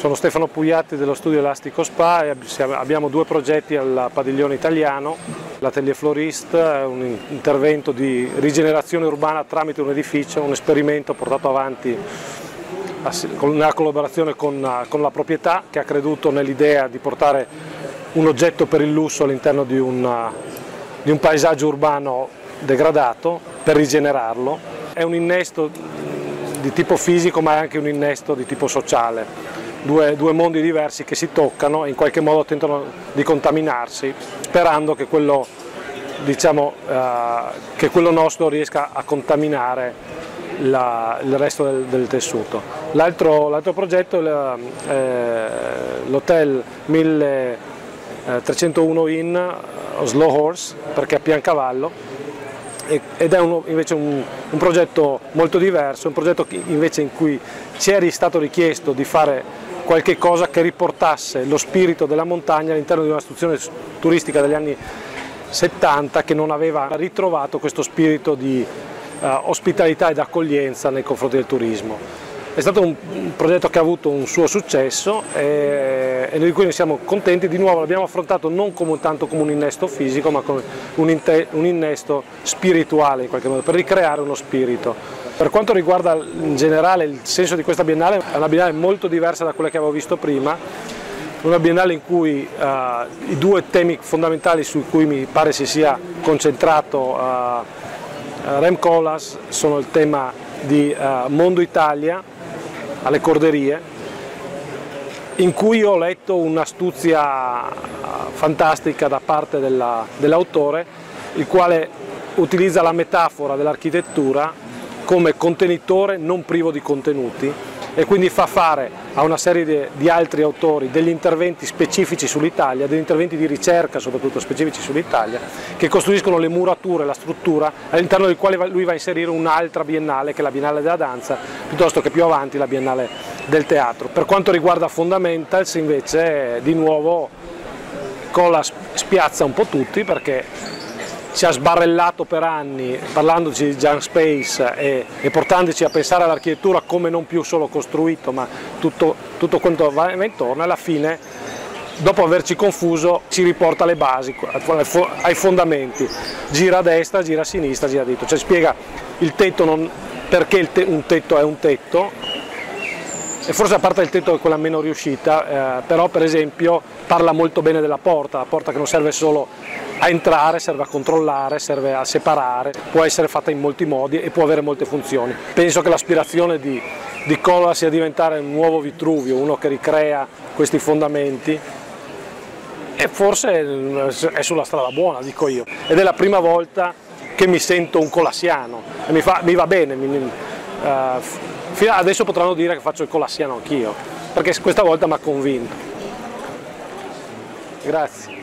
Sono Stefano Pugliatti dello studio Elastico Spa e abbiamo due progetti al padiglione italiano. L'Atelier Florist è un intervento di rigenerazione urbana tramite un edificio, un esperimento portato avanti nella collaborazione con, con la proprietà che ha creduto nell'idea di portare un oggetto per il lusso all'interno di, di un paesaggio urbano degradato per rigenerarlo. È un innesto di tipo fisico ma è anche un innesto di tipo sociale due, due, mondi diversi che si toccano e in qualche modo tentano di contaminarsi, sperando che quello, diciamo, eh, che quello nostro riesca a contaminare la, il resto del, del tessuto. L'altro progetto è eh, l'hotel 1301 Inn Slow Horse perché è a Piancavallo ed è uno, invece un, un, progetto molto diverso, un progetto invece in cui ci è stato richiesto di fare qualche cosa che riportasse lo spirito della montagna all'interno di una stazione turistica degli anni 70 che non aveva ritrovato questo spirito di uh, ospitalità ed accoglienza nei confronti del turismo. È stato un, progetto che ha avuto un suo successo e, e di cui ne siamo contenti, di nuovo l'abbiamo affrontato non come, tanto come un innesto fisico ma come un, un innesto spirituale in qualche modo, per ricreare uno spirito. Per quanto riguarda in generale il senso di questa biennale, è una biennale molto diversa da quella che avevo visto prima, una biennale in cui uh, i due temi fondamentali su cui mi pare si sia concentrato uh, Rem Koolhaas sono il tema di uh, Mondo Italia alle corderie, in cui ho letto un'astuzia fantastica da parte dell'autore, il quale utilizza la metafora dell'architettura come contenitore non privo di contenuti e quindi fa fare a una serie di, altri autori degli interventi specifici sull'Italia, degli interventi di ricerca soprattutto specifici sull'Italia, che costruiscono le murature, la struttura all'interno del quale lui va a inserire un'altra biennale che è la Biennale della Danza, piuttosto che più avanti la Biennale del Teatro. Per quanto riguarda Fundamentals invece di nuovo Cola spiazza un po' tutti perché ci ha sbarrellato per anni parlandoci di junk space e, e portandoci a pensare all'architettura come non più solo costruito ma tutto, tutto quanto va intorno alla fine dopo averci confuso ci riporta alle basi, ai fondamenti, gira a destra, gira a sinistra, gira a dritto, cioè spiega il tetto non, perché te, un tetto è un tetto e forse a parte il tetto è quella meno riuscita, eh, però per esempio parla molto bene della porta, la porta che non serve solo a entrare, serve a controllare, serve a separare, può essere fatta in molti modi e può avere molte funzioni. Penso che l'aspirazione di, di Cola sia diventare un nuovo Vitruvio, uno che ricrea questi fondamenti e forse è sulla strada buona, dico io, ed è la prima volta che mi sento un colassiano e mi, fa, mi va bene, mi, uh, adesso potranno dire che faccio il colassiano anch'io, perché questa volta mi ha convinto. Grazie.